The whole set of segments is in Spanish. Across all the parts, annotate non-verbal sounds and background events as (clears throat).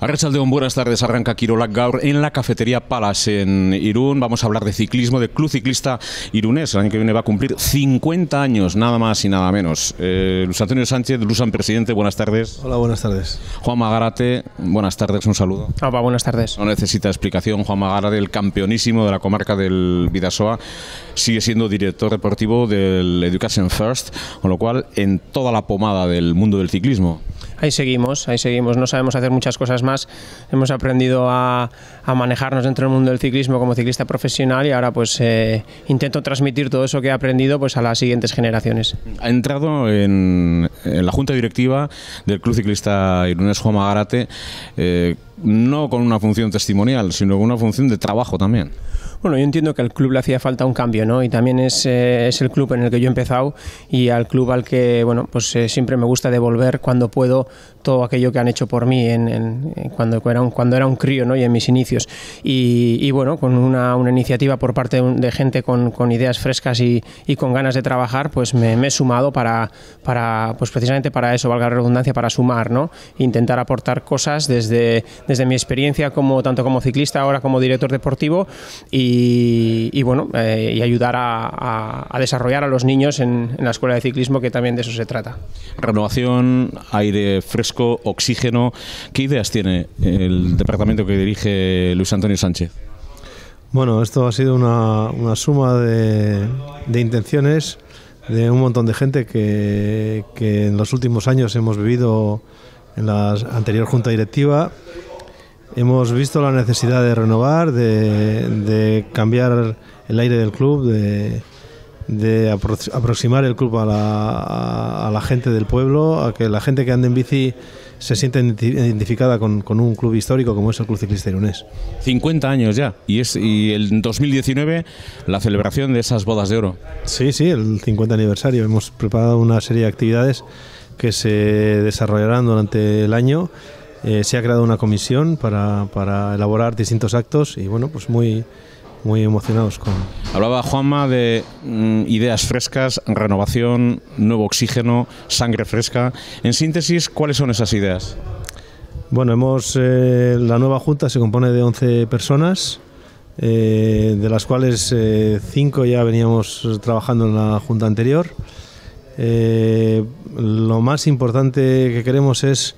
Arrachaldeón, buenas tardes. Arranca Quirolac Gaur en la cafetería Palace en Irún. Vamos a hablar de ciclismo, de Club Ciclista Irunés. El año que viene va a cumplir 50 años, nada más y nada menos. Eh, Luis Antonio Sánchez, Lusan presidente, buenas tardes. Hola, buenas tardes. Juan Magarate, buenas tardes, un saludo. Hola, buenas tardes. No necesita explicación. Juan Magarate, el campeonísimo de la comarca del Vidasoa, sigue siendo director deportivo del Education First, con lo cual en toda la pomada del mundo del ciclismo. Ahí seguimos, ahí seguimos. No sabemos hacer muchas cosas más. Hemos aprendido a, a manejarnos dentro del mundo del ciclismo como ciclista profesional y ahora pues eh, intento transmitir todo eso que he aprendido pues a las siguientes generaciones. Ha entrado en, la junta directiva del Club Ciclista Irunes Juan Magarate, eh, no con una función testimonial, sino con una función de trabajo también. Bueno, yo entiendo que al club le hacía falta un cambio, ¿no? Y también es, eh, es el club en el que yo he empezado y al club al que, bueno, pues eh, siempre me gusta devolver cuando puedo todo aquello que han hecho por mí en, en, en cuando, era un, cuando era un crío, ¿no? Y en mis inicios. Y, y bueno, con una, una, iniciativa por parte de, de gente con, con, ideas frescas y, y, con ganas de trabajar, pues me, me, he sumado para, para, pues precisamente para eso, valga la redundancia, para sumar, ¿no? Intentar aportar cosas desde, desde mi experiencia como tanto como ciclista, ahora como director deportivo y y, y bueno, eh, y ayudar a, a, a, desarrollar a los niños en, en, la escuela de ciclismo, que también de eso se trata. Renovación, aire fresco, oxígeno. ¿Qué ideas tiene el departamento que dirige Luis Antonio Sánchez? Bueno, esto ha sido una, una suma de, de, intenciones de un montón de gente que, que en los últimos años hemos vivido en la anterior junta directiva hemos visto la necesidad de renovar, de, de cambiar el aire del club, de, de apro aproximar el club a la, a, a la, gente del pueblo, a que la gente que anda en bici se sienta identificada con, con, un club histórico como es el Club Ciclista Irunés. 50 años ya, y, es, y el 2019 la celebración de esas bodas de oro. Sí, sí, el 50 aniversario. Hemos preparado una serie de actividades que se desarrollarán durante el año eh, se ha creado una comisión para, para, elaborar distintos actos y bueno, pues muy, muy emocionados con... Hablaba Juanma de mm, ideas frescas, renovación, nuevo oxígeno, sangre fresca. En síntesis, ¿cuáles son esas ideas? Bueno, hemos eh, la nueva junta se compone de 11 personas, eh, de las cuales 5 ya veníamos trabajando en la junta anterior. lo más importante que queremos es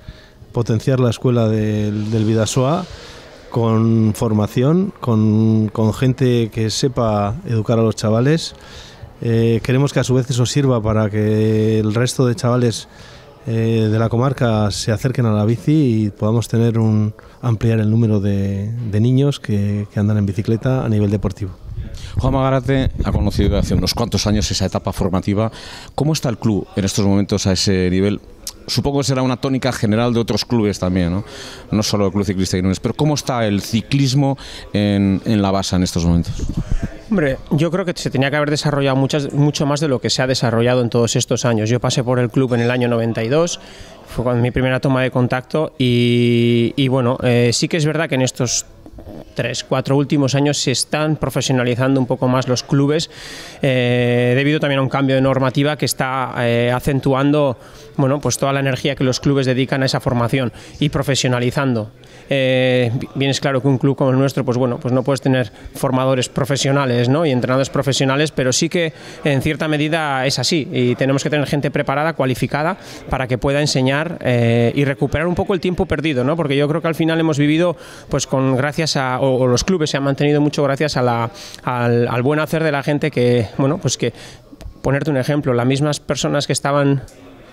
potenciar la escuela del, del Vidasoa con formación, con, con, gente que sepa educar a los chavales. Eh, queremos que a su vez eso sirva para que el resto de chavales eh, de la comarca se acerquen a la bici y podamos tener un ampliar el número de, de niños que, que andan en bicicleta a nivel deportivo. Juan Magarate ha conocido hace unos cuantos años esa etapa formativa. ¿Cómo está el club en estos momentos a ese nivel? supongo que será una tónica general de otros clubes también, ¿no? Solo el Club Ciclista Irunes, pero ¿cómo está el ciclismo en, la base en estos momentos? Hombre, yo creo que se tenía que haber desarrollado muchas, mucho más de lo que se ha desarrollado en todos estos años. Yo pasé por el club en el año 92, fue mi primera toma de contacto y, y bueno, eh, sí que es verdad que en estos tres, cuatro últimos años se están profesionalizando un poco más los clubes eh, debido también a un cambio de normativa que está eh, acentuando bueno, pues toda la energía que los clubes dedican a esa formación y profesionalizando. Eh, bien es claro que un club como el nuestro, pues bueno, pues no puedes tener formadores profesionales ¿no? y entrenadores profesionales, pero sí que en cierta medida es así y tenemos que tener gente preparada, cualificada, para que pueda enseñar eh, y recuperar un poco el tiempo perdido, ¿no? porque yo creo que al final hemos vivido, pues con gracias a, o, o los clubes se han mantenido mucho gracias a la, al, al buen hacer de la gente que, bueno, pues que ponerte un ejemplo, las mismas personas que estaban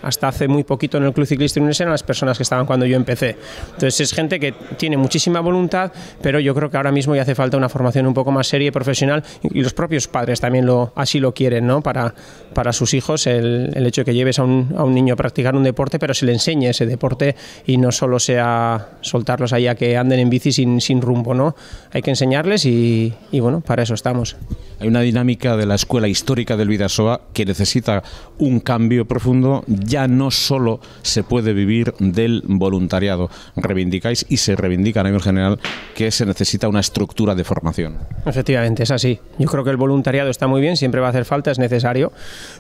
hasta hace muy poquito en el Club Ciclista Unense eran las personas que estaban cuando yo empecé. Entonces es gente que tiene muchísima voluntad, pero yo creo que ahora mismo ya hace falta una formación un poco más seria y profesional y los propios padres también lo, así lo quieren, ¿no? Para, para sus hijos el, el hecho de que lleves a un, a un, niño a practicar un deporte, pero se le enseñe ese deporte y no solo sea soltarlos ahí a que anden en bici sin, sin rumbo, ¿no? Hay que enseñarles y, y bueno, para eso estamos. Hay una dinámica de la escuela histórica del Vidasoa que necesita un cambio profundo ya no solo se puede vivir del voluntariado. Reivindicáis y se reivindica a nivel general que se necesita una estructura de formación. Efectivamente, es así. Yo creo que el voluntariado está muy bien, siempre va a hacer falta, es necesario,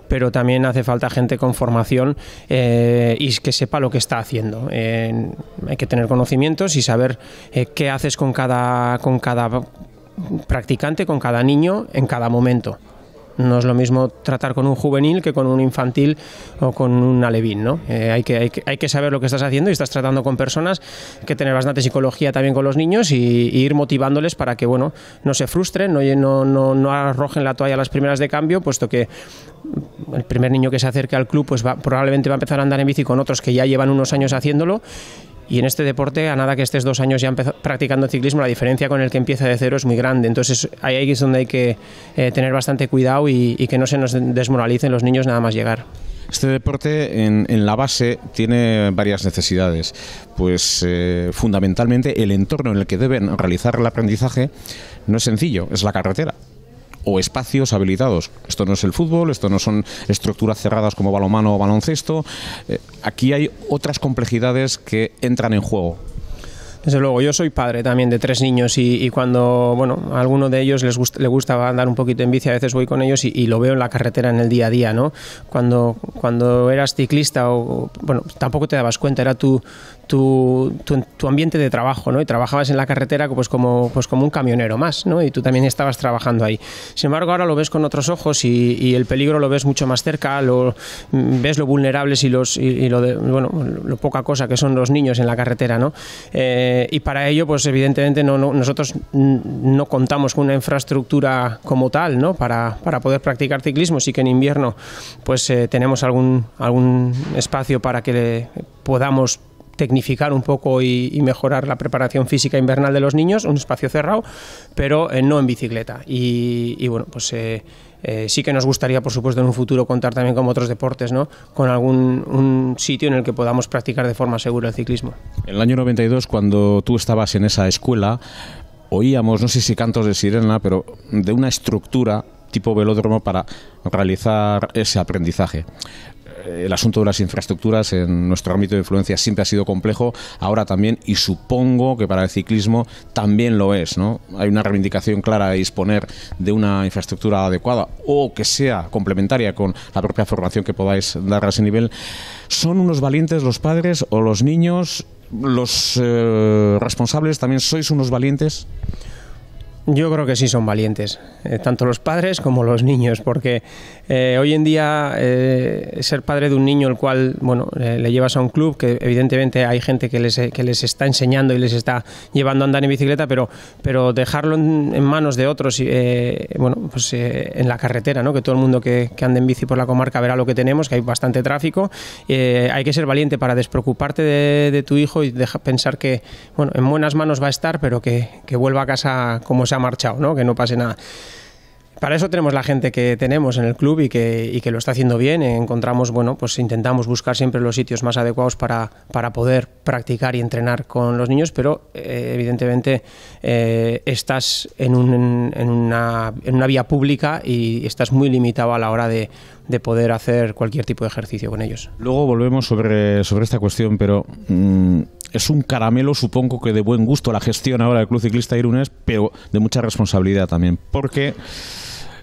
pero también hace falta gente con formación eh, y que sepa lo que está haciendo. Hay que tener conocimientos y saber eh, qué haces con cada, con cada practicante, con cada niño en cada momento. No es lo mismo tratar con un juvenil que con un infantil o con un alevín, ¿no? Eh, hay, que, hay, que, saber lo que estás haciendo y estás tratando con personas, que tener bastante psicología también con los niños y, ir motivándoles para que, bueno, no se frustren, no, no, no, no arrojen la toalla a las primeras de cambio, puesto que el primer niño que se acerque al club pues va, probablemente va a empezar a andar en bici con otros que ya llevan unos años haciéndolo y en este deporte, a nada que estés dos años ya practicando ciclismo, la diferencia con el que empieza de cero es muy grande. Entonces ahí es donde hay que eh, tener bastante cuidado y, que no se nos desmoralicen los niños nada más llegar. Este deporte en, la base tiene varias necesidades. Pues eh, fundamentalmente el entorno en el que deben realizar el aprendizaje no es sencillo, es la carretera o espacios habilitados. Esto no es el fútbol, esto no son estructuras cerradas como balonmano o baloncesto. Eh, aquí hay otras complejidades que entran en juego. Desde luego, yo soy padre también de tres niños y, cuando, bueno, a alguno de ellos les gusta, le gusta andar un poquito en bici, a veces voy con ellos y, lo veo en la carretera en el día a día, ¿no? Cuando, cuando eras ciclista o, bueno, tampoco te dabas cuenta, era tu, tu, tu, ambiente de trabajo, ¿no? Y trabajabas en la carretera pues como, pues como un camionero más, ¿no? Y tú también estabas trabajando ahí. Sin embargo, ahora lo ves con otros ojos y, el peligro lo ves mucho más cerca, lo, ves lo vulnerables y, los, y, lo, de, bueno, lo poca cosa que son los niños en la carretera, ¿no? Eh, y para ello, pues evidentemente no, nosotros no contamos con una infraestructura como tal, ¿no? Para, para poder practicar ciclismo, sí que en invierno pues eh, tenemos algún, algún espacio para que podamos tecnificar un poco y, mejorar la preparación física invernal de los niños, un espacio cerrado, pero eh, no en bicicleta. Y, bueno, pues eh, eh, sí que nos gustaría, por supuesto, en un futuro contar también con otros deportes, ¿no? Con algún un sitio en el que podamos practicar de forma segura el ciclismo. En el año 92, cuando tú estabas en esa escuela, oíamos, no sé si cantos de sirena, pero de una estructura tipo velódromo para realizar ese aprendizaje el asunto de las infraestructuras en nuestro ámbito de influencia siempre ha sido complejo, ahora también, y supongo que para el ciclismo también lo es. ¿no? Hay una reivindicación clara de disponer de una infraestructura adecuada o que sea complementaria con la propia formación que podáis dar a ese nivel. ¿Son unos valientes los padres o los niños? ¿Los eh, responsables también sois unos valientes? Yo creo que sí son valientes, eh, tanto los padres como los niños, porque eh, hoy en día eh, ser padre de un niño el cual bueno le llevas a un club, que evidentemente hay gente que les, que les está enseñando y les está llevando a andar en bicicleta, pero, pero dejarlo en, manos de otros, bueno, pues en la carretera, ¿no? que todo el mundo que, que, ande en bici por la comarca verá lo que tenemos, que hay bastante tráfico, hay que ser valiente para despreocuparte de, tu hijo y dejar pensar que bueno, en buenas manos va a estar, pero que, que vuelva a casa como se marchado, ¿no? que no pase nada. Para eso tenemos la gente que tenemos en el club y que, y que, lo está haciendo bien. Encontramos, bueno, pues intentamos buscar siempre los sitios más adecuados para, para poder practicar y entrenar con los niños, pero eh, evidentemente eh, estás en, un, en, una, en, una, vía pública y estás muy limitado a la hora de, de, poder hacer cualquier tipo de ejercicio con ellos. Luego volvemos sobre, sobre esta cuestión, pero mm, es un caramelo, supongo que de buen gusto la gestión ahora del Club Ciclista Irunes, pero de mucha responsabilidad también, porque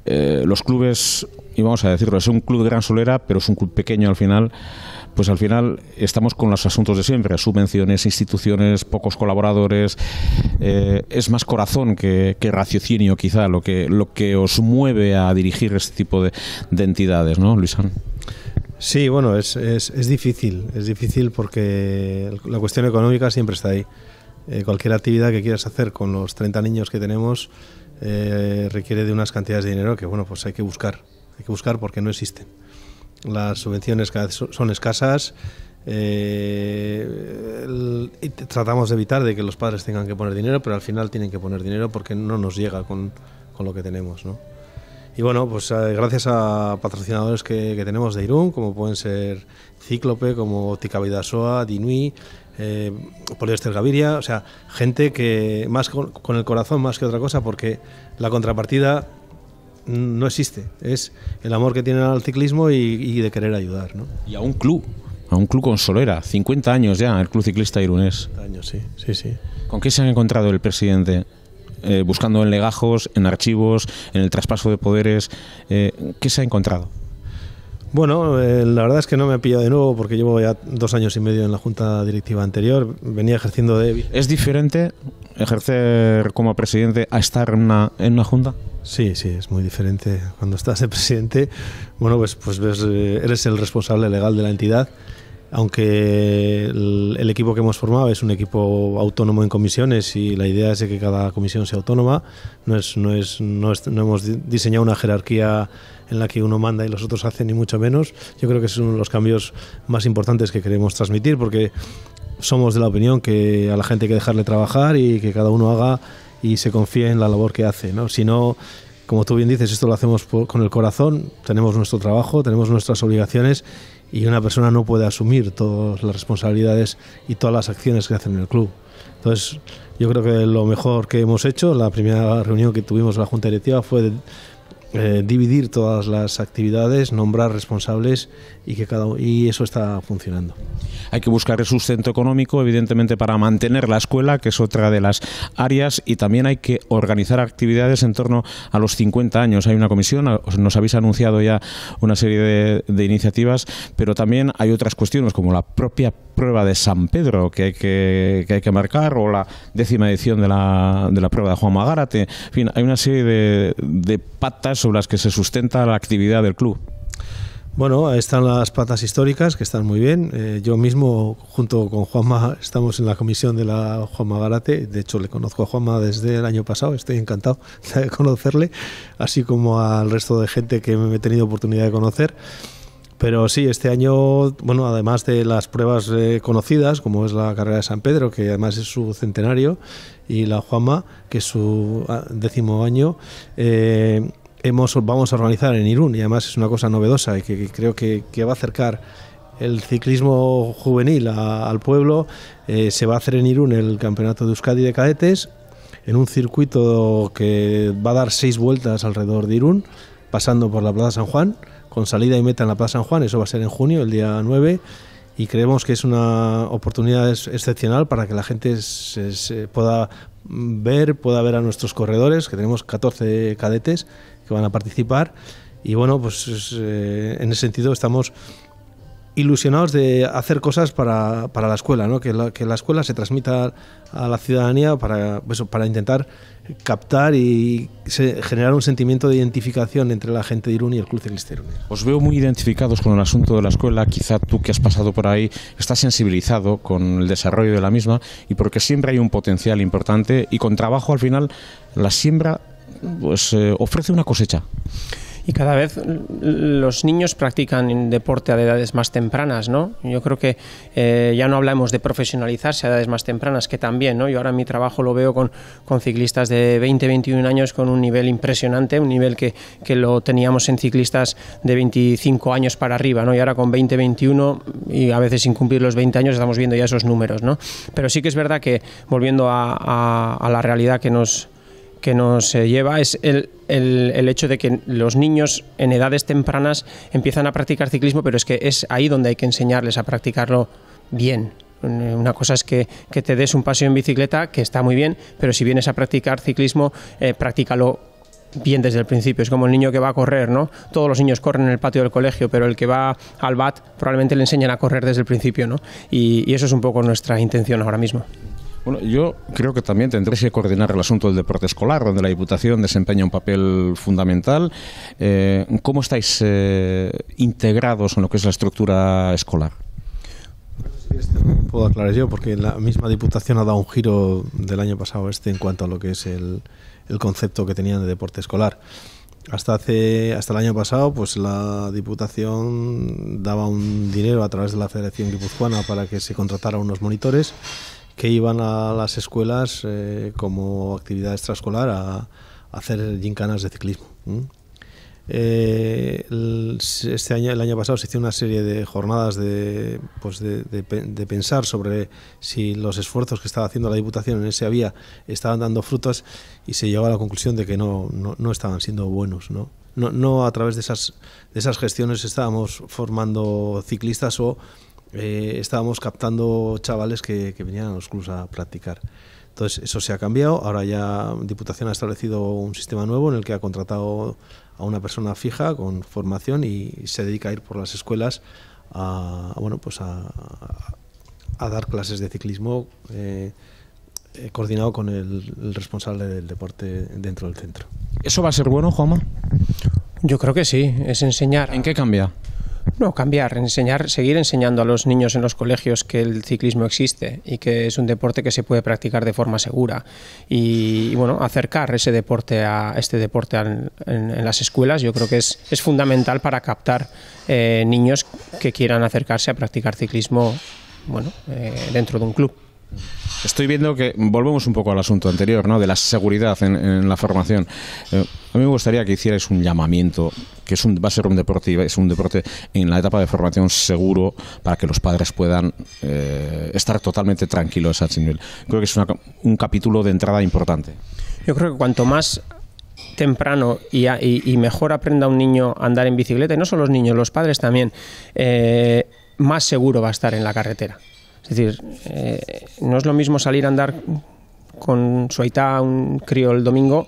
eh, los clubes, y vamos a decirlo, es un club de gran solera, pero es un club pequeño al final, pues al final estamos con los asuntos de siempre, subvenciones, instituciones, pocos colaboradores, eh, es más corazón que, raciocinio quizá lo que, lo que os mueve a dirigir este tipo de, de entidades, ¿no, Luisán? Sí, bueno, es, es, es, difícil, es difícil porque la cuestión económica siempre está ahí. Eh, cualquier actividad que quieras hacer con los 30 niños que tenemos eh, requiere de unas cantidades de dinero que, bueno, pues hay que buscar, hay que buscar porque no existen. Las subvenciones son escasas eh, y tratamos de evitar de que los padres tengan que poner dinero, pero al final tienen que poner dinero porque no nos llega con, con lo que tenemos, ¿no? Y bueno, pues eh, gracias a patrocinadores que, tenemos de Irún, como pueden ser Cíclope, como Óptica Vidasoa, Dinui, eh, Poliester Gaviria, o sea, gente que más con, el corazón más que otra cosa, porque la contrapartida no existe. Es el amor que tienen al ciclismo y, de querer ayudar. ¿no? Y a un club, a un club con Solera, 50 años ya, el Club Ciclista Irunés. años, sí, sí, sí. ¿Con qué se ha encontrado el presidente? Eh, buscando en legajos, en archivos, en el traspaso de poderes. Eh, ¿Qué se ha encontrado? Bueno, eh, la verdad es que no me ha pillado de nuevo porque llevo ya dos años y medio en la junta directiva anterior. Venía ejerciendo de. ¿Es diferente ejercer como presidente a estar en una, en una junta? Sí, sí, es muy diferente. Cuando estás de presidente, bueno, pues, pues ves, eh, eres el responsable legal de la entidad aunque el, equipo que hemos formado es un equipo autónomo en comisiones y la idea es de que cada comisión sea autónoma, no, es, no, es, no, hemos diseñado una jerarquía en la que uno manda y los otros hacen, ni mucho menos. Yo creo que es uno de los cambios más importantes que queremos transmitir porque somos de la opinión que a la gente hay que dejarle trabajar y que cada uno haga y se confíe en la labor que hace. ¿no? Si no, como tú bien dices, esto lo hacemos con el corazón, tenemos nuestro trabajo, tenemos nuestras obligaciones y una persona no puede asumir todas las responsabilidades y todas las acciones que hacen en el club. Entonces, yo creo que lo mejor que hemos hecho, la primera reunión que tuvimos en la Junta Directiva fue eh, dividir todas las actividades, nombrar responsables y que cada y eso está funcionando. Hay que buscar el sustento económico, evidentemente, para mantener la escuela, que es otra de las áreas, y también hay que organizar actividades en torno a los 50 años. Hay una comisión, nos habéis anunciado ya una serie de, iniciativas, pero también hay otras cuestiones como la propia prueba de San Pedro que hay que, hay que marcar o la décima edición de la, de la prueba de Juan Magárate. En fin, hay una serie de, de patas sobre las que se sustenta la actividad del club. Bueno, están las patas históricas, que están muy bien. Eh, yo mismo, junto con Juanma, estamos en la comisión de la Juanma Garate. De hecho, le conozco a Juanma desde el año pasado. Estoy encantado (laughs) de conocerle, así como al resto de gente que me he tenido oportunidad de conocer. Pero sí, este año, bueno, además de las pruebas eh, conocidas, como es la carrera de San Pedro, que además es su centenario, y la Juanma, que es su ah, décimo año, eh, vamos a organizar en Irún y además es una cosa novedosa y que, creo que, va a acercar el ciclismo juvenil al pueblo. Eh, se va a hacer en Irún el Campeonato de Euskadi de Cadetes en un circuito que va a dar seis vueltas alrededor de Irún, pasando por la Plaza San Juan, con salida y meta en la Plaza San Juan. Eso va a ser en junio, el día 9 y creemos que es una oportunidad excepcional para que la gente pueda ver, pueda ver a nuestros corredores, que tenemos 14 cadetes que van a participar. Y bueno, pues eh, en ese sentido estamos ilusionados de hacer cosas para, para la escuela, ¿no? que, la, que la escuela se transmita a la ciudadanía para, eso, para intentar captar y generar un sentimiento de identificación entre la gente de Irún y el Club Ciclista Irún. Os veo muy identificados con el asunto de la escuela, quizá tú que has pasado por ahí estás sensibilizado con el desarrollo de la misma y porque siempre hay un potencial importante y con trabajo al final la siembra pues eh, ofrece una cosecha. Y cada vez los niños practican deporte a edades más tempranas, ¿no? Yo creo que eh, ya no hablamos de profesionalizarse a edades más tempranas, que también, ¿no? Yo ahora en mi trabajo lo veo con, con ciclistas de 20, 21 años con un nivel impresionante, un nivel que, que, lo teníamos en ciclistas de 25 años para arriba, ¿no? Y ahora con 20, 21 y a veces sin cumplir los 20 años estamos viendo ya esos números, ¿no? Pero sí que es verdad que, volviendo a, a la realidad que nos que nos lleva es el, el, hecho de que los niños en edades tempranas empiezan a practicar ciclismo, pero es que es ahí donde hay que enseñarles a practicarlo bien. Una cosa es que, que te des un paseo en bicicleta, que está muy bien, pero si vienes a practicar ciclismo, eh, practícalo bien desde el principio. Es como el niño que va a correr, ¿no? Todos los niños corren en el patio del colegio, pero el que va al BAT probablemente le enseñan a correr desde el principio, ¿no? y eso es un poco nuestra intención ahora mismo. Bueno, yo creo que también tendréis que coordinar el asunto del deporte escolar, donde la Diputación desempeña un papel fundamental. Eh, ¿Cómo estáis eh, integrados en lo que es la estructura escolar? puedo aclarar yo, porque la misma Diputación ha dado un giro del año pasado este en cuanto a lo que es el, el concepto que tenían de deporte escolar. Hasta hace hasta el año pasado, pues la Diputación daba un dinero a través de la Federación Guipuzcoana para que se contratara unos monitores que iban a las escuelas eh, como actividad extraescolar a, hacer gincanas de ciclismo. eh, este año, el año pasado se hizo una serie de jornadas de, pues de, pensar sobre si los esfuerzos que estaba haciendo la Diputación en ese vía estaban dando frutos y se llegó a la conclusión de que no, no, estaban siendo buenos. ¿no? No, no a través de esas, de esas gestiones estábamos formando ciclistas o eh, estábamos captando chavales que, que venían a los clubs a practicar. Entonces, eso se ha cambiado. Ahora ya Diputación ha establecido un sistema nuevo en el que ha contratado a una persona fija con formación y se dedica a ir por las escuelas a, bueno, pues a, dar clases de ciclismo eh, eh, coordinado con el, responsable del deporte dentro del centro. ¿Eso va a ser bueno, Juanma? Yo creo que sí, es enseñar. ¿En qué cambia? No, cambiar, enseñar, seguir enseñando a los niños en los colegios que el ciclismo existe y que es un deporte que se puede practicar de forma segura y, bueno, acercar ese deporte a este deporte en, las escuelas. Yo creo que es, es fundamental para captar eh, niños que quieran acercarse a practicar ciclismo, bueno, eh, dentro de un club. Estoy viendo que volvemos un poco al asunto anterior, ¿no? De la seguridad en, la formación. Eh, a mí me gustaría que hicierais un llamamiento, que es un, va a ser un deporte, es un deporte en la etapa de formación seguro para que los padres puedan eh, estar totalmente tranquilos a ese nivel. Creo que es un capítulo de entrada importante. Yo creo que cuanto más temprano y, mejor aprenda un niño a andar en bicicleta, y no solo los niños, los padres también, eh, más seguro va a estar en la carretera. Es decir, eh, no es lo mismo salir a andar con su aita, un crío el domingo,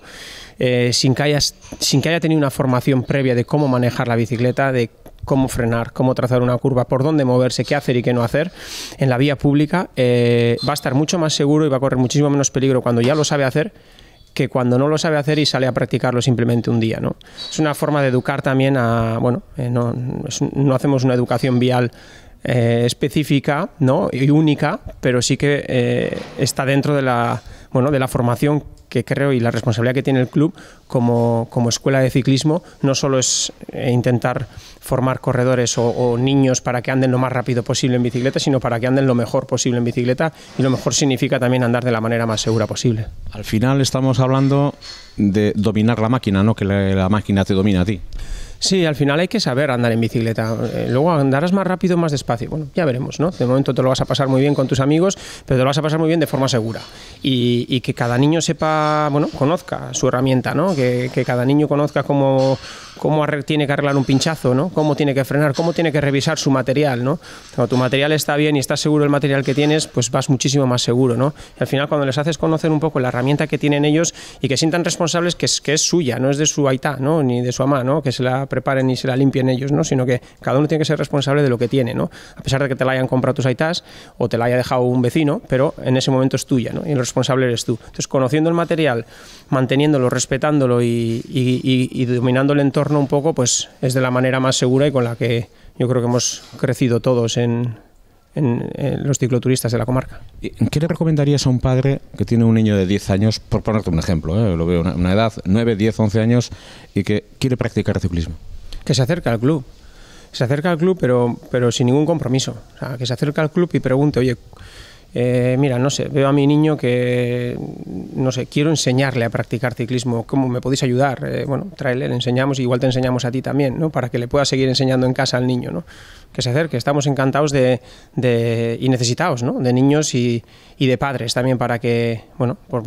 eh, sin, que haya, sin que haya tenido una formación previa de cómo manejar la bicicleta, de cómo frenar, cómo trazar una curva, por dónde moverse, qué hacer y qué no hacer en la vía pública, eh, va a estar mucho más seguro y va a correr muchísimo menos peligro cuando ya lo sabe hacer que cuando no lo sabe hacer y sale a practicarlo simplemente un día. ¿no? Es una forma de educar también a, bueno, no, no hacemos una educación vial eh, específica ¿no? y única, pero sí que eh, está dentro de la, bueno, de la formación que creo y la responsabilidad que tiene el club como, como escuela de ciclismo no solo es eh, intentar formar corredores o, niños para que anden lo más rápido posible en bicicleta, sino para que anden lo mejor posible en bicicleta y lo mejor significa también andar de la manera más segura posible. Al final estamos hablando de dominar la máquina, no que la máquina te domina a ti. Sí, al final hay que saber andar en bicicleta. Eh, luego andarás más rápido más despacio. Bueno, ya veremos, ¿no? De momento te lo vas a pasar muy bien con tus amigos, pero te lo vas a pasar muy bien de forma segura. Y, que cada niño sepa, bueno, conozca su herramienta, ¿no? Que, que cada niño conozca cómo, cómo tiene que arreglar un pinchazo, ¿no? Cómo tiene que frenar, cómo tiene que revisar su material, ¿no? Cuando tu material está bien y estás seguro del material que tienes, pues vas muchísimo más seguro, ¿no? Y al final cuando les haces conocer un poco la herramienta que tienen ellos y que sientan responsables que es, que es suya, no es de su aita, ¿no? Ni de su ama, ¿no? Que se la preparen y se la limpien ellos, ¿no? Sino que cada uno tiene que ser responsable de lo que tiene, ¿no? A pesar de que te la hayan comprado tus aitas o te la haya dejado un vecino, pero en ese momento es tuya, ¿no? Y el responsable eres tú. Entonces, conociendo el material, manteniéndolo, respetándolo y, y dominando el entorno un poco, pues es de la manera más segura y con la que yo creo que hemos crecido todos en, los cicloturistas de la comarca. ¿Qué le recomendarías a un padre que tiene un niño de 10 años, por ponerte un ejemplo, eh, lo veo, una, edad 9, 10, 11 años y que quiere practicar ciclismo? Que se acerque al club. Se acerca al club, pero, pero sin ningún compromiso. que se acerque al club y pregunte, oye, eh, mira, no sé, veo a mi niño que, no sé, quiero enseñarle a practicar ciclismo, ¿cómo me podéis ayudar? Eh, bueno, tráele, le enseñamos, igual te enseñamos a ti también, ¿no? Para que le puedas seguir enseñando en casa al niño, ¿no? Que se acerque, estamos encantados de, y necesitados, ¿no? De niños y, y de padres también para que, bueno, pues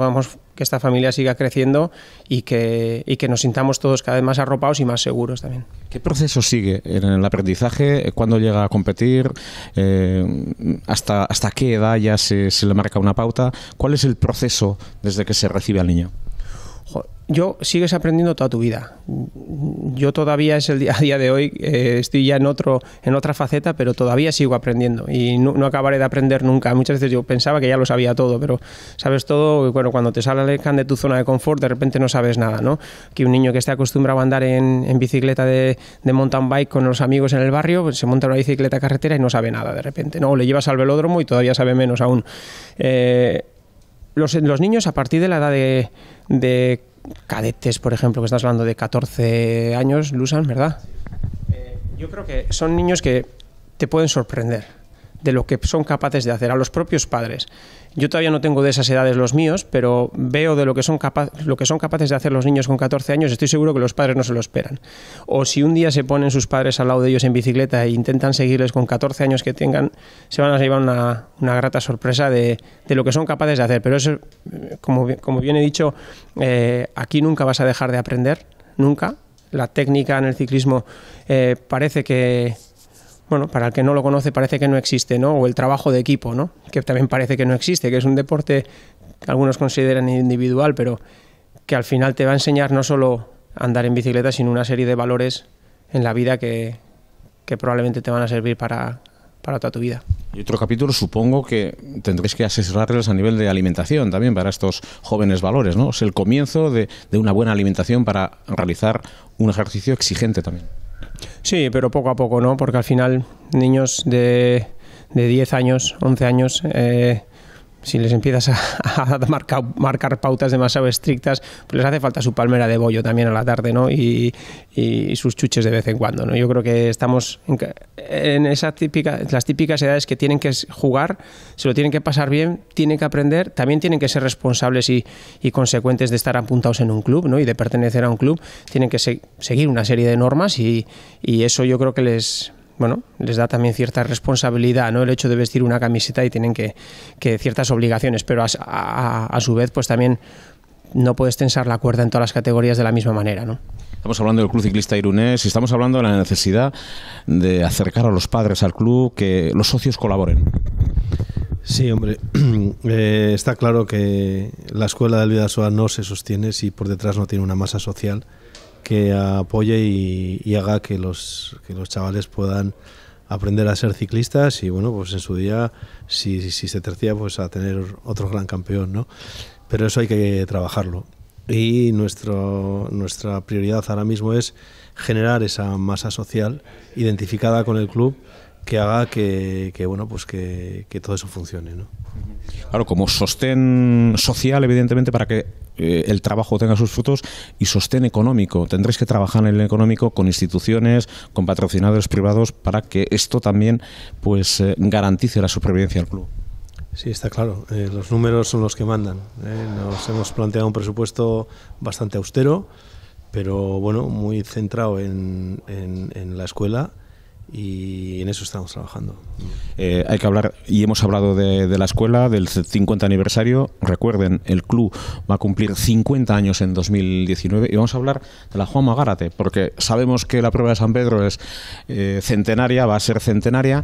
que esta familia siga creciendo y que, y que nos sintamos todos cada vez más arropados y más seguros también. ¿Qué proceso sigue en el aprendizaje? ¿Cuándo llega a competir? Eh, ¿hasta, ¿Hasta qué edad ya se, se le marca una pauta? ¿Cuál es el proceso desde que se recibe al niño? Yo sigues aprendiendo toda tu vida. Yo todavía es el día (laughs) a día de hoy, eh, estoy ya en otro, en otra faceta, pero todavía sigo aprendiendo y no, acabaré de aprender nunca. Muchas veces yo pensaba que ya lo sabía todo, pero sabes todo, bueno, cuando te sale de tu zona de confort, de repente no sabes nada, ¿no? Que un niño que esté acostumbrado a andar en, bicicleta de, mountain bike con los amigos en el barrio, pues se monta una bicicleta carretera y no sabe nada de repente, ¿no? O le llevas al velódromo y todavía sabe menos aún. Eh, los, niños a partir de la edad de, de cadetes, por ejemplo, que estás hablando de 14 años, Lusan, ¿verdad? Eh, yo creo que son niños que te pueden sorprender. De lo que son capaces de hacer a los propios padres. Yo todavía no tengo de esas edades los míos, pero veo de lo que son, lo que son capaces de hacer los niños con 14 años, estoy seguro que los padres no se lo esperan. O si un día se ponen sus padres al lado de ellos en bicicleta e intentan seguirles con 14 años que tengan, se van a llevar una, grata sorpresa de, lo que son capaces de hacer. Pero eso, como, como bien he dicho, eh, aquí nunca vas a dejar de aprender, nunca. La técnica en el ciclismo eh, parece que bueno, para el que no lo conoce parece que no existe, ¿no? O el trabajo de equipo, ¿no? Que también parece que no existe, que es un deporte que algunos consideran individual, pero que al final te va a enseñar no solo andar en bicicleta, sino una serie de valores en la vida que, probablemente te van a servir para, toda tu vida. Y otro capítulo supongo que tendréis que asesorarles a nivel de alimentación también para estos jóvenes valores, ¿no? Es el comienzo de una buena alimentación para realizar un ejercicio exigente también. Sí, pero poco a poco, ¿no? Porque al final niños de, de 10 años, 11 años, eh, si les empiezas a, (laughs) marcar, pautas demasiado estrictas, pues les hace falta su palmera de bollo también a la tarde, ¿no? Y, sus chuches de vez en cuando, ¿no? Yo creo que estamos en, esa típica, las típicas edades que tienen que jugar, se lo tienen que pasar bien, tienen que aprender, también tienen que ser responsables y, consecuentes de estar apuntados en un club, ¿no? Y de pertenecer a un club, tienen que seguir una serie de normas y eso yo creo que les bueno, les da también cierta responsabilidad, ¿no? El hecho de vestir una camiseta y tienen que, ciertas obligaciones, pero a, su vez, pues también no puedes tensar la cuerda en todas las categorías de la misma manera, ¿no? Estamos hablando del Club Ciclista Irunés y estamos hablando de la necesidad de acercar a los padres al club, que los socios colaboren. Sí, hombre, (clears throat) eh, está claro que la escuela del Vidasoa no se sostiene si por detrás no tiene una masa social que apoye y, haga que los, que los chavales puedan aprender a ser ciclistas y bueno, pues en su día, si, si se tercia, pues a tener otro gran campeón, ¿no? Pero eso hay que trabajarlo. Y nuestro, nuestra prioridad ahora mismo es generar esa masa social identificada con el club que haga que, bueno, pues que, que todo eso funcione, ¿no? Claro, como sostén social, evidentemente, para que eh, el trabajo tenga sus frutos y sostén económico. Tendréis que trabajar en el económico con instituciones, con patrocinadores privados, para que esto también pues eh, garantice la supervivencia del club. Sí, está claro. Eh, los números son los que mandan. Nos hemos planteado un presupuesto bastante austero, pero bueno, muy centrado en, en la escuela y en eso estamos trabajando. Eh, hay que hablar, y hemos hablado de, la escuela, del 50 aniversario. Recuerden, el club va a cumplir 50 años en 2019 y vamos a hablar de la Juanma Gárate, porque sabemos que la prueba de San Pedro es eh, centenaria, va a ser centenaria.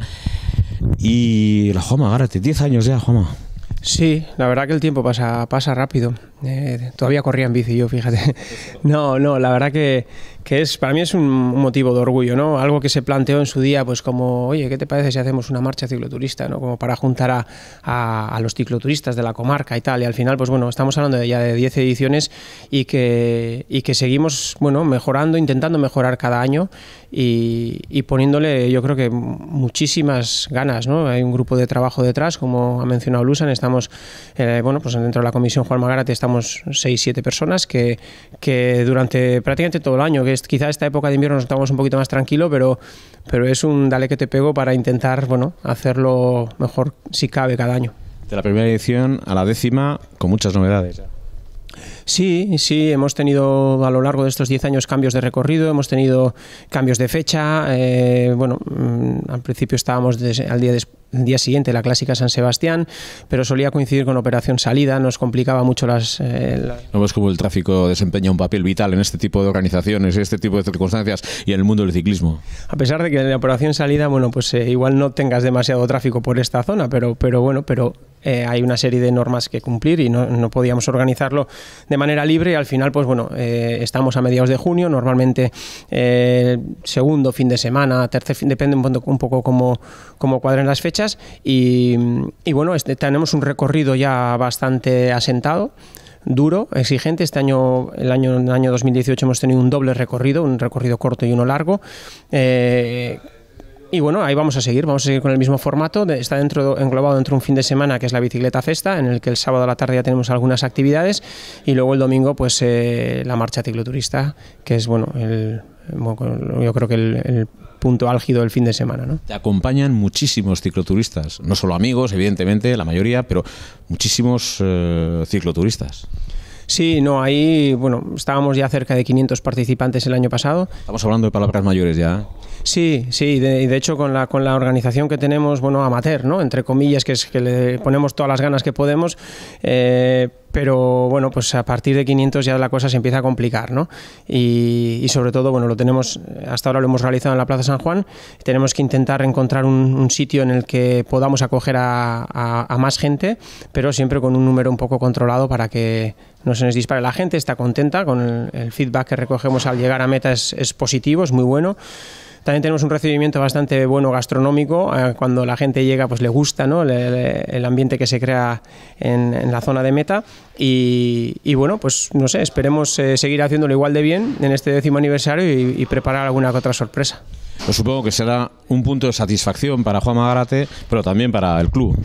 Y la Juanma Gárate, 10 años ya, Juanma. Sí, la verdad que el tiempo pasa, pasa rápido. Eh, todavía corría en bici yo, fíjate. (laughs) No, no, la verdad que, que es para mí es un motivo de orgullo, ¿no? Algo que se planteó en su día, pues como, oye, ¿qué te parece si hacemos una marcha cicloturista, ¿no? Como para juntar a, a, los cicloturistas de la comarca y tal. Y al final, pues bueno, estamos hablando de ya de 10 ediciones y que, y que seguimos, bueno, mejorando, intentando mejorar cada año y, poniéndole, yo creo que muchísimas ganas, ¿no? Hay un grupo de trabajo detrás, como ha mencionado Lusan, estamos, eh, bueno, pues dentro de la comisión Juan Magarate estamos 6-7 personas que, que durante prácticamente todo el año, que quizá esta época de invierno nos estamos un poquito más tranquilo, pero, pero es un dale que te pego para intentar bueno, hacerlo mejor si cabe cada año. De la primera edición a la décima, con muchas novedades. Sí, sí, hemos tenido a lo largo de estos 10 años cambios de recorrido, hemos tenido cambios de fecha. Eh, bueno, mm, al principio estábamos al día el día siguiente la clásica San Sebastián, pero solía coincidir con operación salida, nos complicaba mucho las... Eh, no ves cómo el tráfico desempeña un papel vital en este tipo de organizaciones, en este tipo de circunstancias y en el mundo del ciclismo. A pesar de que en la operación salida, bueno, pues eh, igual no tengas demasiado tráfico por esta zona, pero, pero bueno, pero eh, hay una serie de normas que cumplir y no, podíamos organizarlo de manera libre y al final, pues bueno, estamos a mediados de junio, normalmente segundo fin de semana, tercer fin, depende un poco, un poco cómo, cómo cuadren las fechas y, bueno, este, tenemos un recorrido ya bastante asentado duro, exigente. Este año, el año, el año 2018 hemos tenido un doble recorrido, un recorrido corto y uno largo. Eh, y bueno, ahí vamos a seguir, vamos a seguir con el mismo formato. está dentro, englobado dentro de un fin de semana que es la bicicleta festa, en el que el sábado a la tarde ya tenemos algunas actividades y luego el domingo pues eh, la marcha cicloturista, que es bueno, el, yo creo que el punto álgido del fin de semana. ¿no? Te acompañan muchísimos cicloturistas, no solo amigos, evidentemente, la mayoría, pero muchísimos eh, cicloturistas. Sí, no, ahí, bueno, estábamos ya cerca de 500 participantes el año pasado. Estamos hablando de palabras mayores ya. Sí, sí, de, de hecho con la, con la organización que tenemos, bueno, amateur, ¿no? Entre comillas, que es que le ponemos todas las ganas que podemos, eh, pero bueno, pues a partir de 500 ya la cosa se empieza a complicar, ¿no? Y, y, sobre todo, bueno, lo tenemos, hasta ahora lo hemos realizado en la Plaza San Juan, tenemos que intentar encontrar un, un sitio en el que podamos acoger a, a, a, más gente, pero siempre con un número un poco controlado para que no se nos dispare la gente, está contenta con el, el feedback que recogemos al llegar a meta es, es positivo, es muy bueno. También tenemos un recibimiento bastante bueno gastronómico. Eh, cuando la gente llega, pues le gusta ¿no? el, el ambiente que se crea en, en la zona de meta. Y, y, bueno, pues no sé, esperemos eh, seguir haciéndolo igual de bien en este décimo aniversario y, y preparar alguna que otra sorpresa. Pues supongo que será un punto de satisfacción para Juan Magarate, pero también para el club.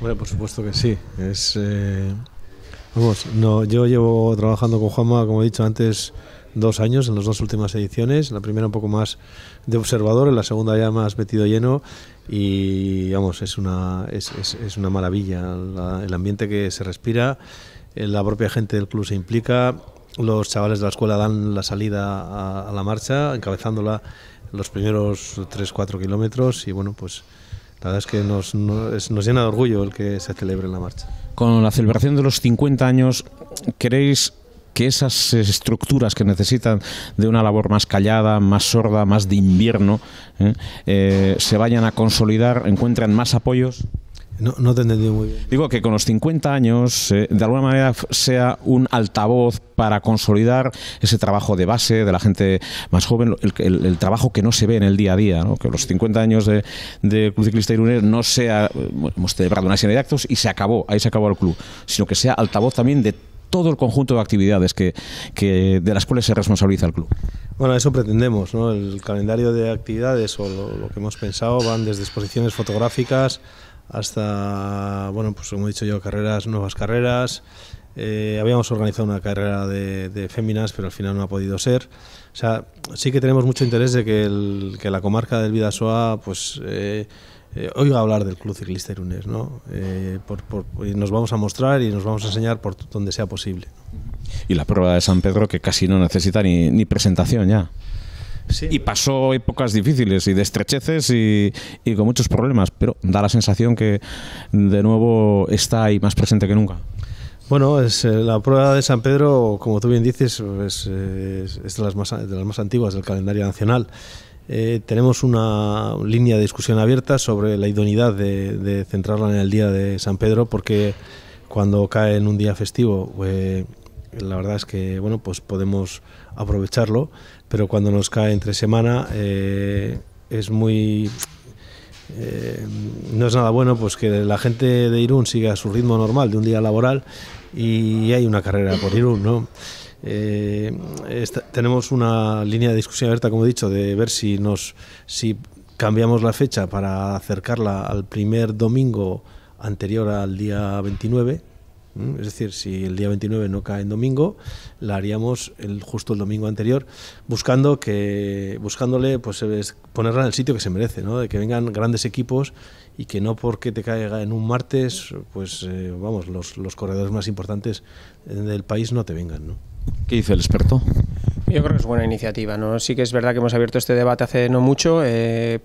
Bueno, por supuesto que sí. Es, eh, vamos, no, yo llevo trabajando con Juanma, como he dicho antes, dos años en las dos últimas ediciones. La primera un poco más de observador, en la segunda ya más metido lleno. Y vamos, es una, es, es, una maravilla la, el ambiente que se respira. eh, La propia gente del club se implica. Los chavales de la escuela dan la salida a, a la marcha, encabezándola los primeros 3-4 kilómetros. Y bueno, pues la verdad es que nos, nos, llena de orgullo el que se celebre en la marcha. Con la celebración de los 50 años, ¿queréis que esas estructuras que necesitan de una labor más callada, más sorda, más de invierno, ¿eh? Eh, se vayan a consolidar, encuentren más apoyos? No, no te entendí muy bien. Digo que con los 50 años, eh, de alguna manera, sea un altavoz para consolidar ese trabajo de base de la gente más joven, el, el, el trabajo que no se ve en el día a día, ¿no? que los 50 años de, de Club Ciclista Irunés no sea, hemos celebrado una serie de actos y se acabó, ahí se acabó el club, sino que sea altavoz también de todo el conjunto de actividades que, que, de las cuales se responsabiliza el club. Bueno, eso pretendemos, ¿no? El calendario de actividades o lo, lo, que hemos pensado van desde exposiciones fotográficas hasta, bueno, pues como he dicho yo, carreras, nuevas carreras. Eh, habíamos organizado una carrera de, de, féminas, pero al final no ha podido ser. O sea, sí que tenemos mucho interés de que, el, que la comarca del Vidasoa, pues... Eh, eh, oiga hablar del Club Ciclista Irunés, ¿no? Eh, por, por, nos vamos a mostrar y nos vamos a enseñar por donde sea posible. Y la prueba de San Pedro que casi no necesita ni, ni presentación ya. Sí. Y pasó épocas difíciles y de estrecheces y, y, con muchos problemas, pero da la sensación que de nuevo está ahí más presente que nunca. Bueno, es, eh, la prueba de San Pedro, como tú bien dices, es, es, es de, las más, de las más antiguas del calendario nacional. Eh, tenemos una línea de discusión abierta sobre la idoneidad de, de, centrarla en el día de San Pedro, porque cuando cae en un día festivo, eh, la verdad es que bueno, pues podemos aprovecharlo, pero cuando nos cae entre semana eh, es muy eh, no es nada bueno pues que la gente de Irún siga su ritmo normal de un día laboral y hay una carrera por Irún, ¿no? Eh, tenemos una línea de discusión abierta, como he dicho, de ver si nos si cambiamos la fecha para acercarla al primer domingo anterior al día 29. Es decir, si el día 29 no cae en domingo, la haríamos el, justo el domingo anterior, buscando que, buscándole pues, ponerla en el sitio que se merece, ¿no? de que vengan grandes equipos y que no porque te caiga en un martes, pues eh, vamos, los, los corredores más importantes del país no te vengan. ¿no? ¿Qué dice el experto? Yo creo que es buena iniciativa. ¿no? Sí que es verdad que hemos abierto este debate hace no mucho. Eh,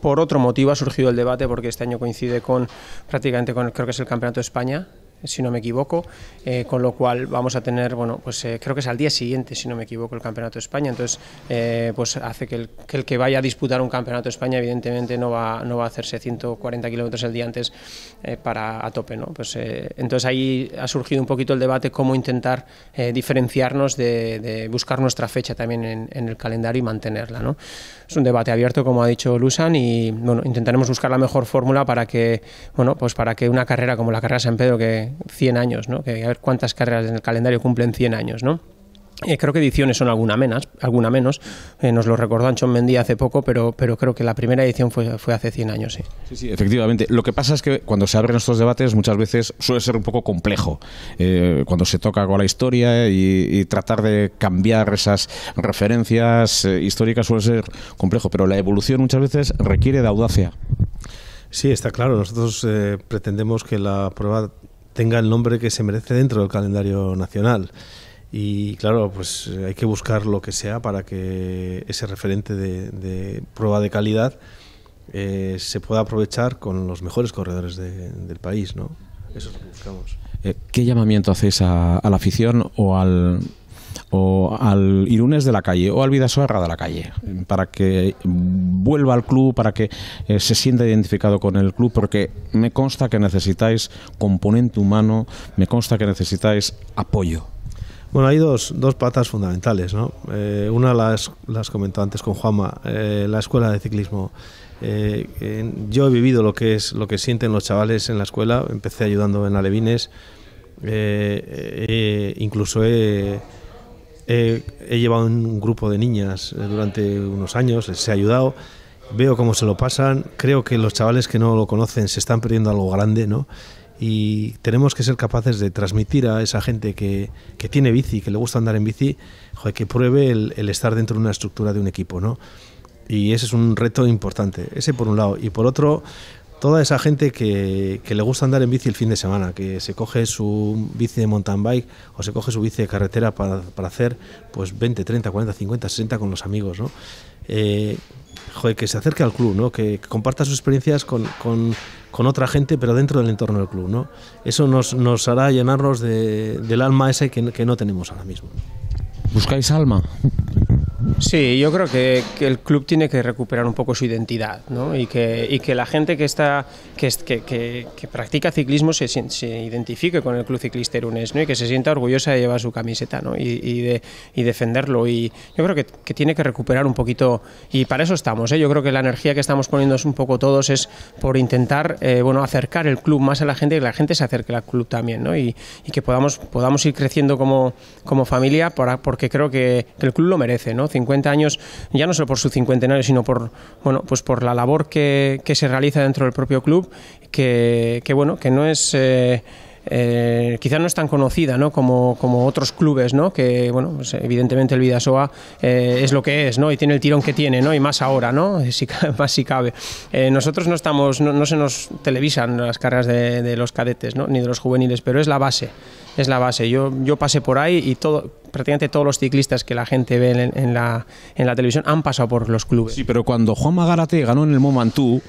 por otro motivo ha surgido el debate porque este año coincide con prácticamente con creo que es el Campeonato de España si no me equivoco, eh, con lo cual vamos a tener, bueno, pues eh, creo que es al día siguiente, si no me equivoco, el Campeonato de España, entonces eh, pues hace que el, que vaya a disputar un Campeonato de España evidentemente no va, no va a hacerse 140 kilómetros el día antes para a tope, ¿no? Pues entonces ahí ha surgido un poquito el debate cómo intentar diferenciarnos de, buscar nuestra fecha también en, en, el calendario y mantenerla, ¿no? Es un debate abierto, como ha dicho Lusan, y bueno, intentaremos buscar la mejor fórmula para que, bueno, pues para que una carrera como la carrera San Pedro que 100 años, ¿no? Que a ver cuántas carreras en el calendario cumplen 100 años, ¿no? Eh, creo que ediciones son alguna menos, alguna menos. Eh, nos lo recordó Anchón Mendía hace poco, pero, pero creo que la primera edición fue, fue hace 100 años. Sí. sí, sí, efectivamente. Lo que pasa es que cuando se abren estos debates muchas veces suele ser un poco complejo. Eh, cuando se toca con la historia y, y tratar de cambiar esas referencias eh, históricas suele ser complejo, pero la evolución muchas veces requiere de audacia. Sí, está claro. Nosotros eh, pretendemos que la prueba tenga el nombre que se merece dentro del calendario nacional. Y claro, pues eh, hay que buscar lo que sea para que ese referente de, prueba de calidad eh, se pueda aprovechar con los mejores corredores de, del país, ¿no? Eso es lo que buscamos. Eh, ¿Qué llamamiento hacéis a, la afición o al, o al Irunes de la calle o al Vidasoarra de la calle para que vuelva al club, para que eh, se sienta identificado con el club? Porque me consta que necesitáis componente humano, me consta que necesitáis apoyo. Bueno, hay dos, dos patas fundamentales, ¿no? Eh, una las, las comentó antes con Juanma, eh, la escuela de ciclismo. Yo he vivido lo que es lo que sienten los chavales en la escuela. Empecé ayudando en Alevines, incluso he, he, llevado un grupo de niñas durante unos años, les he ayudado. Veo cómo se lo pasan. Creo que los chavales que no lo conocen se están perdiendo algo grande, ¿no? y tenemos que ser capaces de transmitir a esa gente que, que tiene bici, que le gusta andar en bici, que pruebe el, el, estar dentro de una estructura de un equipo, ¿no? Y ese es un reto importante, ese por un lado. Y por otro, toda esa gente que, le gusta andar en bici el fin de semana, que se coge su bici de mountain bike o se coge su bici de carretera para, hacer pues 20, 30, 40, 50, 60 con los amigos, ¿no? Eh, que se acerque al club, ¿no? que, comparta sus experiencias con, otra gente, pero dentro del entorno del club. ¿no? Eso nos, hará llenarnos de, del alma ese que, que no tenemos ahora mismo. ¿Buscáis alma? Sí, yo creo que, el club tiene que recuperar un poco su identidad ¿no? y, que, y que la gente que, está, que, practica ciclismo se, se, identifique con el Club Ciclista Irunés ¿no? y que se sienta orgullosa de llevar su camiseta ¿no? y, y, de, y defenderlo. Y yo creo que, tiene que recuperar un poquito, y para eso estamos. ¿eh? Yo creo que la energía que estamos poniendo un poco todos es por intentar eh, bueno, acercar el club más a la gente y que la gente se acerque al club también ¿no? y, que podamos, podamos ir creciendo como, como familia por, porque creo que el club lo merece. ¿no? 50 años, ya no solo por su cincuentenario, sino por, bueno, pues por la labor que, se realiza dentro del propio club, que, que bueno, que no es... Eh, eh, quizás no es tan conocida ¿no? como, como otros clubes, ¿no? que bueno, pues evidentemente el Vidasoa eh, es lo que es ¿no? y tiene el tirón que tiene, ¿no? y más ahora, ¿no? (laughs) si, más si cabe. Eh, nosotros no, estamos, no, no, se nos televisan las carreras de, de los cadetes ¿no? ni de los juveniles, pero es la base, es la base. Yo, yo pasé por ahí y todo, prácticamente todos los ciclistas que la gente ve en, la, en la televisión han pasado por los clubes. Sí, pero cuando Juan Magarate ganó en el Montantú,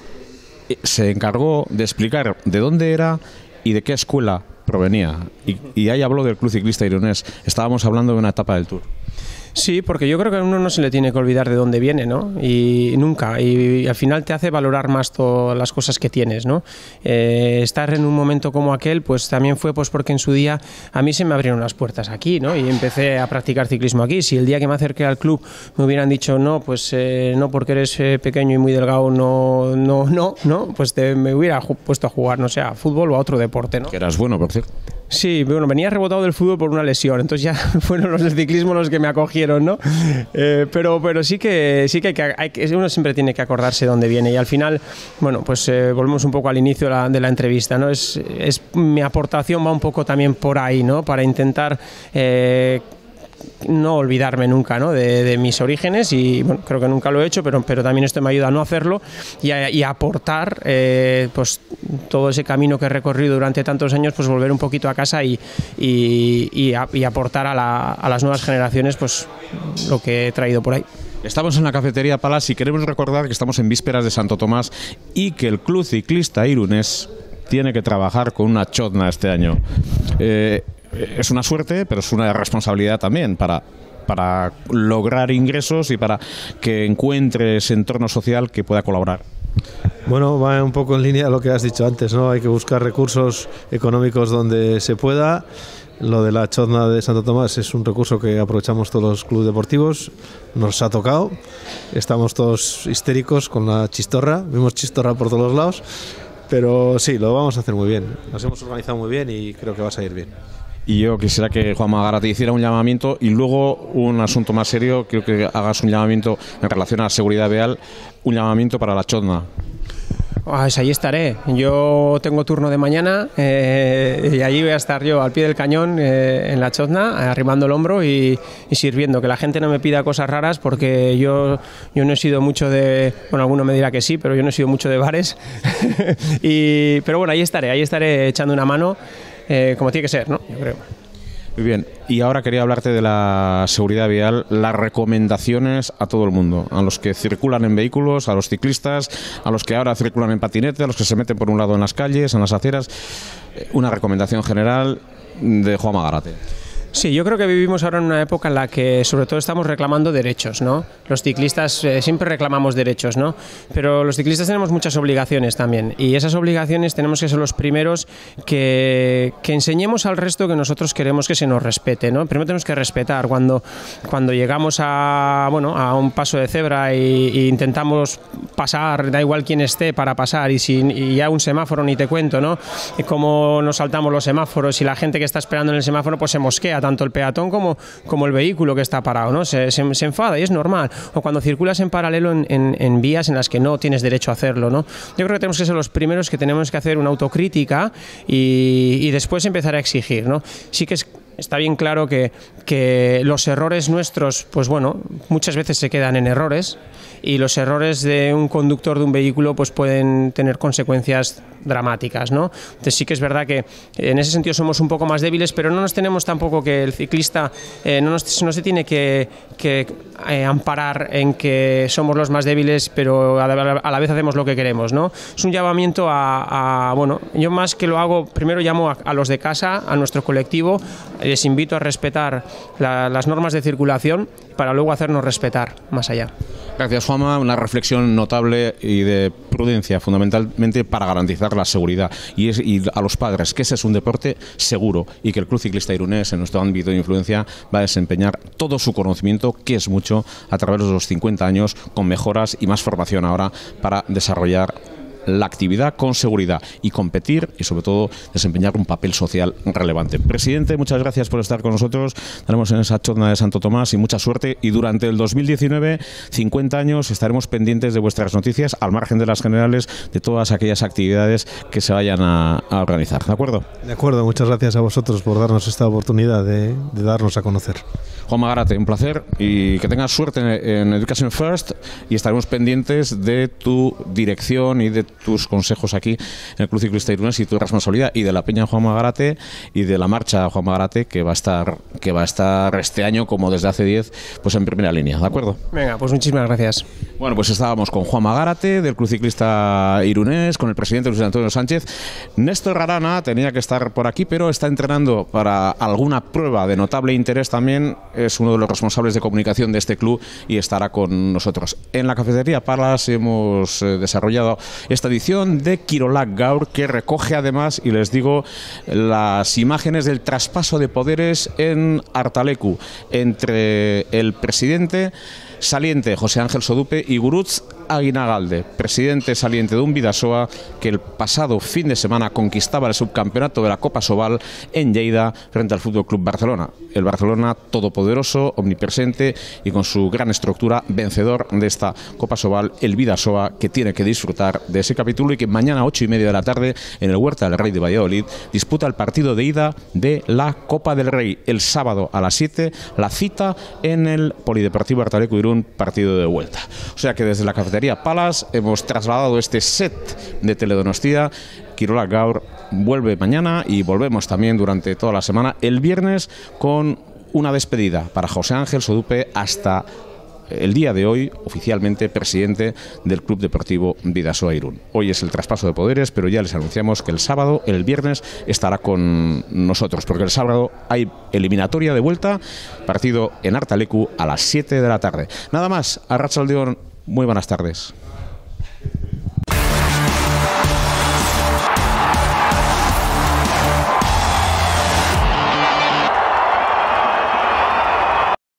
se encargó de explicar de dónde era y de qué escuela provenía. Y, y ahí habló del Club Ciclista Ironés. Estábamos hablando de una etapa del Tour. Sí, porque yo creo que a uno no se le tiene que olvidar de dónde viene, ¿no? Y nunca. Y, al final te hace valorar más todas las cosas que tienes, ¿no? Eh, estar en un momento como aquel, pues también fue pues porque en su día a mí se me abrieron las puertas aquí, ¿no? Y empecé a practicar ciclismo aquí. Si el día que me acerqué al club me hubieran dicho no, pues eh, no porque eres eh, pequeño y muy delgado, no, no, no, no, pues te, me hubiera puesto a jugar, no sé, a fútbol o a otro deporte, ¿no? Que eras bueno, por cierto. Sí, bueno, venía rebotado del fútbol por una lesión, entonces ya (laughs) fueron los del ciclismo los que me acogieron, ¿no? Eh, pero, pero sí que, sí que, hay que, hay uno siempre tiene que acordarse de dónde viene y al final, bueno, pues eh, volvemos un poco al inicio de la, de la entrevista, ¿no? Es, es, mi aportación va un poco también por ahí, ¿no? Para intentar... Eh, no olvidarme nunca ¿no? de, mis orígenes y bueno, creo que nunca lo he hecho, pero, pero también esto me ayuda a no hacerlo y a, aportar eh, pues, todo ese camino que he recorrido durante tantos años, pues volver un poquito a casa y, y, y aportar a, la, a, las nuevas generaciones pues, lo que he traído por ahí. Estamos en la cafetería Palas y queremos recordar que estamos en vísperas de Santo Tomás y que el Club Ciclista Irunés tiene que trabajar con una chotna este año. Eh, es una suerte, pero es una responsabilidad también para, para lograr ingresos y para que encuentre ese entorno social que pueda colaborar. Bueno, va un poco en línea a lo que has dicho antes, ¿no? Hay que buscar recursos económicos donde se pueda. Lo de la chozna de Santo Tomás es un recurso que aprovechamos todos los clubes deportivos. Nos ha tocado. Estamos todos histéricos con la chistorra. Vemos chistorra por todos los lados. Pero sí, lo vamos a hacer muy bien. Nos hemos organizado muy bien y creo que va a salir bien. Y yo quisiera que Juan Magara te hiciera un llamamiento y luego un asunto más serio, quiero que hagas un llamamiento en relación a la seguridad vial, un llamamiento para la chotna. Pues ahí estaré. Yo tengo turno de mañana eh, y allí voy a estar yo al pie del cañón eh, en la chotna, arrimando el hombro y, sirviendo. Que la gente no me pida cosas raras porque yo, yo no he sido mucho de. Bueno, alguno me dirá que sí, pero yo no he sido mucho de bares. (laughs) y, pero bueno, ahí estaré, ahí estaré echando una mano eh, como tiene que ser, ¿no? Yo creo. Muy bien, y ahora quería hablarte de la seguridad vial, las recomendaciones a todo el mundo, a los que circulan en vehículos, a los ciclistas, a los que ahora circulan en patinete, a los que se meten por un lado en las calles, en las aceras. Eh, una recomendación general de Juan Magarate. Sí, yo creo que vivimos ahora en una época en la que sobre todo estamos reclamando derechos, ¿no? Los ciclistas eh, siempre reclamamos derechos, ¿no? Pero los ciclistas tenemos muchas obligaciones también y esas obligaciones tenemos que ser los primeros que, que enseñemos al resto que nosotros queremos que se nos respete, ¿no? Primero tenemos que respetar cuando, cuando llegamos a, bueno, a un paso de cebra e intentamos pasar, da igual quién esté para pasar y, si, y ya un semáforo ni te cuento, ¿no? Y cómo nos saltamos los semáforos y la gente que está esperando en el semáforo pues se mosquea tanto el peatón como, como el vehículo que está parado, ¿no? Se, se, enfada y es normal. O cuando circulas en paralelo en, en, vías en las que no tienes derecho a hacerlo, ¿no? Yo creo que tenemos que ser los primeros que tenemos que hacer una autocrítica y, después empezar a exigir, ¿no? Sí que es está bien claro que, que, los errores nuestros, pues bueno, muchas veces se quedan en errores y los errores de un conductor de un vehículo pues pueden tener consecuencias dramáticas, ¿no? Sí que es verdad que en ese sentido somos un poco más débiles, pero no nos tenemos tampoco que el ciclista eh, no, nos, no, se tiene que, que eh, amparar en que somos los más débiles, pero a la, vez hacemos lo que queremos, ¿no? Es un llamamiento a, bueno, yo más que lo hago, primero llamo a, los de casa, a nuestro colectivo, les invito a respetar las normas de circulación para luego hacernos respetar más allá. Gracias, Juanma. Una reflexión notable y de prudencia, fundamentalmente para garantizar la seguridad. Y, es, a los padres, que ese es un deporte seguro y que el Club Ciclista Irunés, en nuestro ámbito de influencia, va a desempeñar todo su conocimiento, que es mucho, a través de los 50 años, con mejoras y más formación ahora para desarrollar la actividad con seguridad y competir y sobre todo desempeñar un papel social relevante. Presidente, muchas gracias por estar con nosotros. Estaremos en esa chorna de Santo Tomás y mucha suerte y durante el 2019, 50 años, estaremos pendientes de vuestras noticias al margen de las generales de todas aquellas actividades que se vayan a, organizar. ¿De acuerdo? De acuerdo, muchas gracias a vosotros por darnos esta oportunidad de, darnos a conocer. Juan Magarate, un placer y que tengas suerte en Education First y estaremos pendientes de tu dirección y de tus consejos aquí en el Club Ciclista Irunes y tu responsabilidad y de la Peña Juan Magarate y de la marcha Juan Magarate que va a estar que va a estar este año como desde hace 10 pues en primera línea, ¿de acuerdo? Venga, pues muchísimas gracias. Bueno, pues estábamos con Juan Magarate del Club Ciclista Irunés, con el presidente Luis Antonio Sánchez. Néstor Rarana tenía que estar por aquí, pero está entrenando para alguna prueba de notable interés también. Es uno de los responsables de comunicación de este club y estará con nosotros. En la cafetería Palas hemos eh, desarrollado esta edición de Kirolak Gaur que recoge además, y les digo, las imágenes del traspaso de poderes en Artalecu entre el presidente saliente José Ángel Sodupe y Gurutz Aguinagalde, presidente saliente de un Vidasoa que el pasado fin de semana conquistaba el subcampeonato de la Copa Sobal en Lleida frente al Fútbol Club Barcelona. El Barcelona todopoderoso, omnipresente y con su gran estructura vencedor de esta Copa Sobal, el Vidasoa que tiene que disfrutar de ese capítulo y que mañana a ocho y media de la tarde en el Huerta del Rey de Valladolid disputa el partido de ida de la Copa del Rey. El sábado a las 7 la cita en el Polideportivo Artaleco Irún, partido de vuelta. O sea que desde la cafetería Palas hemos trasladado este set de Teledonostia. Quirola Gaur vuelve mañana y volvemos también durante toda la semana. El viernes con una despedida para José Ángel Sodupe hasta el día de hoy oficialmente presidente del Club Deportivo Vidasoa Irún. Hoy es el traspaso de poderes, pero ya les anunciamos que el sábado, el viernes, estará con nosotros, porque el sábado hay eliminatoria de vuelta, partido en Artalecu a las 7 de la tarde. Nada más, a León muy buenas tardes.